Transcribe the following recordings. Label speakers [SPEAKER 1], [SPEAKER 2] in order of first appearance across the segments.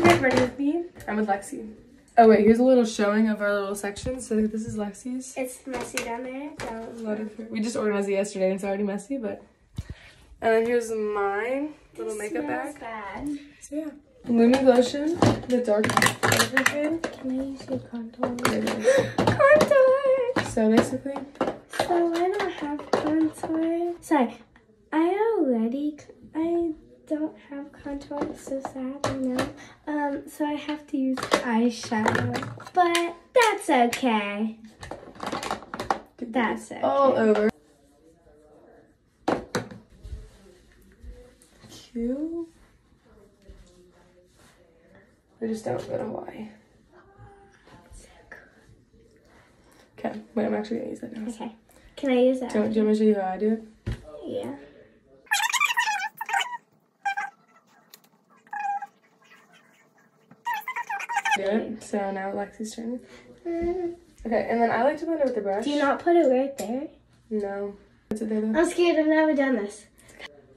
[SPEAKER 1] to get ready with me. I'm with Lexi. Oh wait, here's a little showing of our little section. So this is Lexi's.
[SPEAKER 2] It's messy down there. Down
[SPEAKER 1] Loaded We just organized it yesterday and it's already messy, but. And then here's mine little
[SPEAKER 2] It
[SPEAKER 1] makeup bag.
[SPEAKER 2] bad.
[SPEAKER 1] So yeah. Lumi lotion, the dark everything.
[SPEAKER 2] Can I use your contour?
[SPEAKER 1] There it is.
[SPEAKER 2] Contour!
[SPEAKER 1] So basically,
[SPEAKER 2] So I don't have contour. Sorry, I already, I don't have contour. It's so sad, I know. Um, so I have to use eyeshadow. But that's okay. That's okay.
[SPEAKER 1] all over. Cute. I just don't go to Hawaii. Okay, wait, I'm actually gonna use that now.
[SPEAKER 2] Okay. Can I use that?
[SPEAKER 1] Do you, do you want me to show you how I do it?
[SPEAKER 2] Yeah.
[SPEAKER 1] it. So now Lexi's turn. Okay, and then I like to blend it with the brush.
[SPEAKER 2] Do you not put it right there?
[SPEAKER 1] No. There?
[SPEAKER 2] I'm scared. I've never done this.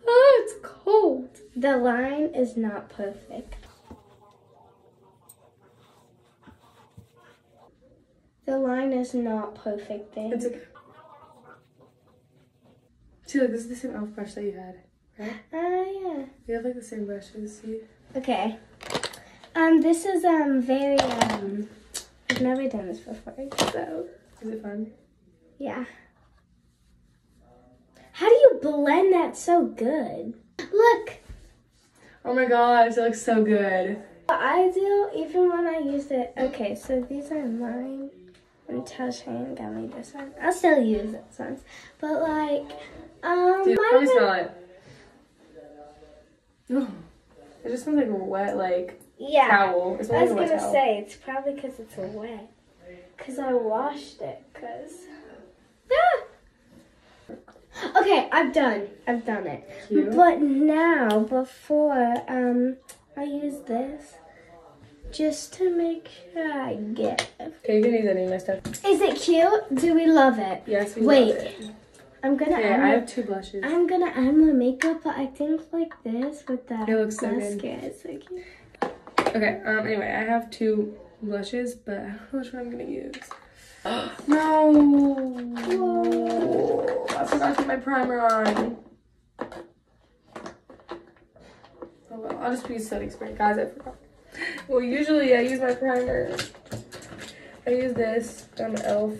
[SPEAKER 2] Oh, it's cold. The line is not perfect. The line is not perfect there.
[SPEAKER 1] It's okay. See, like, this is the same elf brush that you had, right?
[SPEAKER 2] Ah,
[SPEAKER 1] You have like the same brushes. See?
[SPEAKER 2] Okay. Um, this is um very um. I've never done this before, so
[SPEAKER 1] Is it fun?
[SPEAKER 2] yeah. How do you blend that so good? Look,
[SPEAKER 1] Oh my gosh, it looks so good.
[SPEAKER 2] I do even when I use it. Okay, so these are mine. Until Cheyenne got me this one. I'll still use this one. But like, um,
[SPEAKER 1] Dude, let me smell it. It just smells like wet, like
[SPEAKER 2] yeah.
[SPEAKER 1] towel. It
[SPEAKER 2] I was
[SPEAKER 1] like a wet
[SPEAKER 2] gonna
[SPEAKER 1] towel.
[SPEAKER 2] say it's probably because it's wet. Cause I washed it. Cause. Ah! Okay, I've done. I've done it.
[SPEAKER 1] Cute.
[SPEAKER 2] But now, before um, I use this, just to make sure I get.
[SPEAKER 1] Okay, you can use any of my stuff.
[SPEAKER 2] Is it cute? Do we love it?
[SPEAKER 1] Yes, we
[SPEAKER 2] Wait.
[SPEAKER 1] love it. Wait.
[SPEAKER 2] I'm gonna
[SPEAKER 1] Okay,
[SPEAKER 2] add
[SPEAKER 1] I have two blushes.
[SPEAKER 2] I'm gonna add my makeup, but I think like this with that.
[SPEAKER 1] It looks so good.
[SPEAKER 2] is so cute.
[SPEAKER 1] Okay, um, anyway, I have two blushes, but I don't know which one I'm gonna use. no! I forgot to put my primer on. Oh well, I'll just use setting spray. Guys, I forgot. Well, usually I use my primer. I use this um, e.l.f.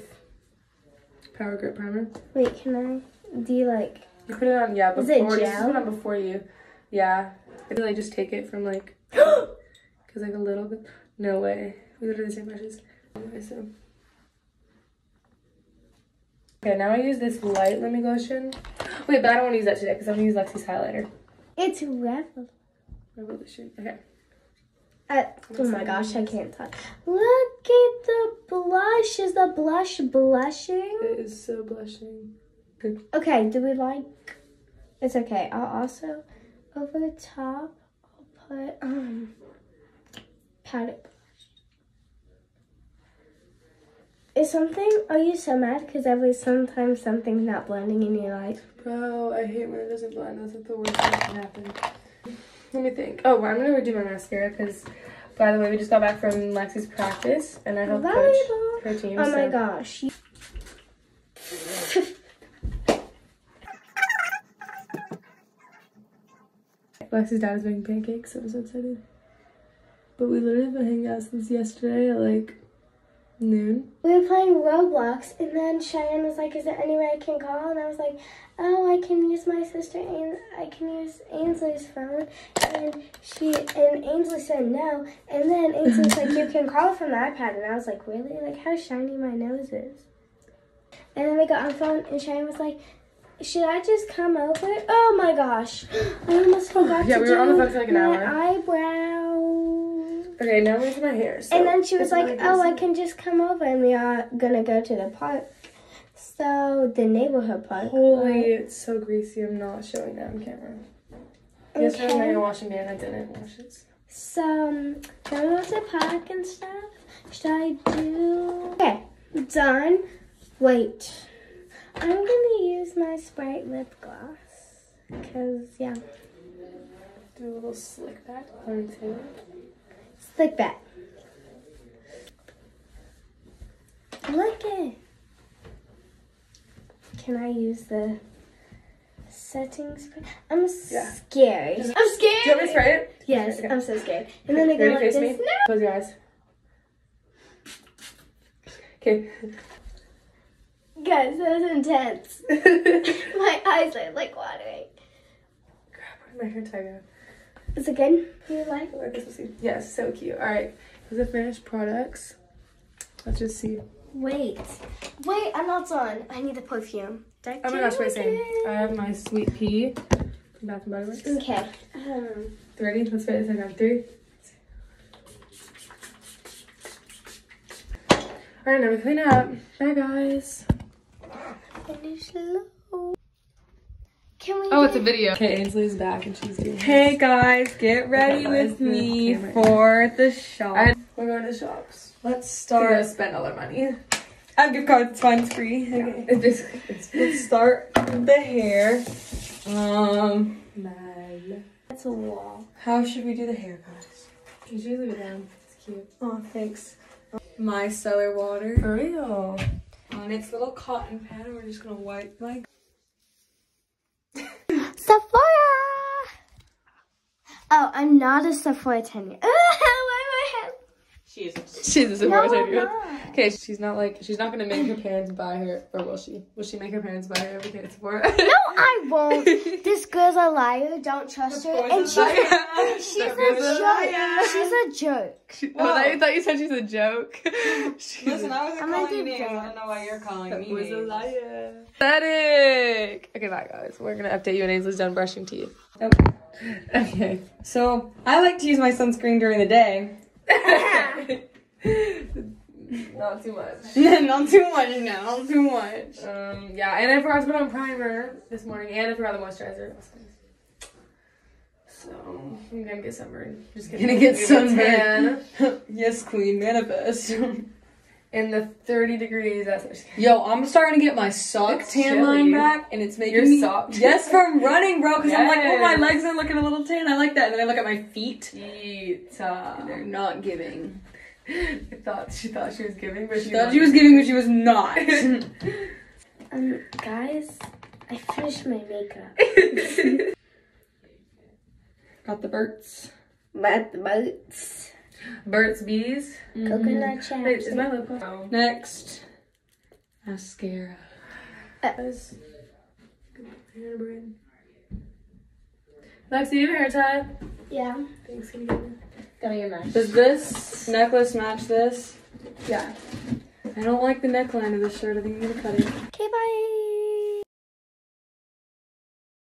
[SPEAKER 1] Power Grip Primer.
[SPEAKER 2] Wait, can I? Do you like?
[SPEAKER 1] You put it on, yeah, before.
[SPEAKER 2] Is it
[SPEAKER 1] This is
[SPEAKER 2] gel?
[SPEAKER 1] put on before you. Yeah. I feel like just take it from like, cause like a little bit. No way. We literally the same brushes. Anyway, so. Okay, now I use this light Lumi lotion. Wait, but I don't want to use that today because I'm gonna use Lexi's highlighter.
[SPEAKER 2] It's Revel.
[SPEAKER 1] Revolution. Okay.
[SPEAKER 2] Uh, oh my gosh, I can't talk. Look at the blush. Is the blush blushing?
[SPEAKER 1] It is so blushing.
[SPEAKER 2] Okay, do we like? It's okay. I'll also over the top. I'll put um powder blush. Is something? Are you so mad because every sometimes something's not blending in your life?
[SPEAKER 1] Bro, I hate when it doesn't blend. That's like the worst thing that can happen. Let me think. Oh, I'm gonna redo my mascara because, by the way, we just got back from Lexi's practice and I helped coach her team.
[SPEAKER 2] Oh my
[SPEAKER 1] so-
[SPEAKER 2] gosh.
[SPEAKER 1] Lexi's dad is making pancakes, so I'm so excited. But we literally been hanging out since yesterday at like noon.
[SPEAKER 2] we were playing Roblox, and then Cheyenne was like, "Is there any way I can call?" And I was like, "Oh, I can use my sister, and I can use Ainsley's phone." And she and Ainsley said no, and then Ainsley's like, "You can call from the iPad," and I was like, "Really? Like how shiny my nose is?" And then we got on phone, and Cheyenne was like. Should I just come over? Oh my gosh! I almost forgot
[SPEAKER 1] Yeah,
[SPEAKER 2] to
[SPEAKER 1] we
[SPEAKER 2] do
[SPEAKER 1] were on the phone for like an
[SPEAKER 2] my
[SPEAKER 1] hour.
[SPEAKER 2] eyebrows.
[SPEAKER 1] Okay, now we do my hair. So
[SPEAKER 2] And then she was like,
[SPEAKER 1] really
[SPEAKER 2] "Oh, I can just come over, and we are gonna go to the park." So the neighborhood park.
[SPEAKER 1] Holy, it's so greasy. I'm not showing that on camera. Yesterday I was
[SPEAKER 2] Okay.
[SPEAKER 1] making a washing beer and I didn't wash it.
[SPEAKER 2] So um, then we went to the park and stuff. Should I do? Okay, done. Wait, I'm gonna use my Sprite lip gloss. Cause yeah,
[SPEAKER 1] Do a little slick back onto.
[SPEAKER 2] Slick back. I like it. Can I use the settings? I'm
[SPEAKER 1] Yeah.
[SPEAKER 2] scared. I'm scared.
[SPEAKER 1] Do you want me to spray it?
[SPEAKER 2] Yes,
[SPEAKER 1] Okay.
[SPEAKER 2] I'm so scared. And then they go like
[SPEAKER 1] face
[SPEAKER 2] this.
[SPEAKER 1] me? Close your eyes. Okay.
[SPEAKER 2] Guys, that was intense. My eyes are like watering.
[SPEAKER 1] Where'd my hair tie go?
[SPEAKER 2] Is it good? You like?
[SPEAKER 1] I guess we'll see. Yes, so cute. All right, those are finished products. Let's just see.
[SPEAKER 2] Wait. Wait, I'm not done. I need the perfume.
[SPEAKER 1] Oh my gosh, wait, same. I have my sweet pea from Bath and Body Works.
[SPEAKER 2] Okay. Um,
[SPEAKER 1] Ready? Let's wait a second. On three. All right, now we clean up. Bye, guys.
[SPEAKER 2] finish low. Can we?
[SPEAKER 1] Oh, it's a video. Okay, Ainsley's back and she's doing.
[SPEAKER 3] Hey guys, get ready
[SPEAKER 1] guys,
[SPEAKER 3] with me
[SPEAKER 1] camera.
[SPEAKER 3] for the shop.
[SPEAKER 1] All right, we're going to shops.
[SPEAKER 3] Let's
[SPEAKER 1] To go
[SPEAKER 3] start.
[SPEAKER 1] spend all our money.
[SPEAKER 3] I have gift cards, mine's free. Okay.
[SPEAKER 1] It's basically it's
[SPEAKER 3] Let's start with the hair. Um,
[SPEAKER 1] mal.
[SPEAKER 2] That's a wall.
[SPEAKER 3] how should we do the hair, guys?
[SPEAKER 1] You should leave it down. It's cute.
[SPEAKER 3] Oh, thanks. Micellar water
[SPEAKER 1] For real.
[SPEAKER 3] on its little cotton pad. and We're just gonna wipe my.
[SPEAKER 2] Sephora. Oh, I'm not a Sephora attendant. Why my?
[SPEAKER 3] She is.
[SPEAKER 1] She's a
[SPEAKER 2] No,
[SPEAKER 1] Sephora
[SPEAKER 2] I'm
[SPEAKER 1] attendant.
[SPEAKER 2] not.
[SPEAKER 1] Okay, she's not like she's not gonna make her parents buy her, or will she? Will she make her parents buy her everything at Sephora?
[SPEAKER 2] No, I won't. This girl's a liar. Don't trust her. And she's she's
[SPEAKER 1] That
[SPEAKER 2] a
[SPEAKER 1] girl's a
[SPEAKER 2] joke. She's a joke.
[SPEAKER 1] She- oh, I thought you said she's a joke. She's
[SPEAKER 3] Listen, I wasn't
[SPEAKER 2] I'm
[SPEAKER 3] calling you
[SPEAKER 2] do
[SPEAKER 3] names. I
[SPEAKER 2] that.
[SPEAKER 3] don't know why you're calling
[SPEAKER 1] That
[SPEAKER 3] me
[SPEAKER 1] was a liar. Pathetic. Okay, bye guys. We're gonna update you when Ainsley's done brushing teeth.
[SPEAKER 3] Oh.
[SPEAKER 1] Okay.
[SPEAKER 3] So I like to use my sunscreen during the day.
[SPEAKER 1] Not too much.
[SPEAKER 3] not too much now. Not too much.
[SPEAKER 1] Um, yeah, and I forgot to put on primer this morning, and I forgot the moisturizer. So I'm gonna get sunburned. Just kidding.
[SPEAKER 3] Gonna get sunburned. yes, queen, manifest.
[SPEAKER 1] In the 30 degrees. That's what she's
[SPEAKER 3] Yo, I'm starting to get my sock
[SPEAKER 1] It's
[SPEAKER 3] tan
[SPEAKER 1] chilly.
[SPEAKER 3] line back, and it's making
[SPEAKER 1] Your
[SPEAKER 3] me
[SPEAKER 1] sock-
[SPEAKER 3] yes from running, bro. Because I'm like, oh, my legs are looking a little tan. I like that. And then I look at my feet.
[SPEAKER 1] Feet.
[SPEAKER 3] They're not giving.
[SPEAKER 1] I thought she thought she was giving, but she
[SPEAKER 3] Thought she was giving, but she was not.
[SPEAKER 2] Um, guys, I finished my makeup.
[SPEAKER 3] Got the Burt's.
[SPEAKER 2] But the boats.
[SPEAKER 1] Burt's Bees.
[SPEAKER 2] Coconut chapstick.
[SPEAKER 1] Wait, is my lip gloss? Oh.
[SPEAKER 3] Next, mascara.
[SPEAKER 1] Uh, hair. Lexi, you have a hair tie?
[SPEAKER 2] Yeah.
[SPEAKER 1] Thanks, can you get me?
[SPEAKER 2] Your mouth.
[SPEAKER 3] Does this necklace match this?
[SPEAKER 1] Yeah.
[SPEAKER 3] I don't like the neckline of this shirt. I think I'm gonna cut it.
[SPEAKER 2] Okay, bye.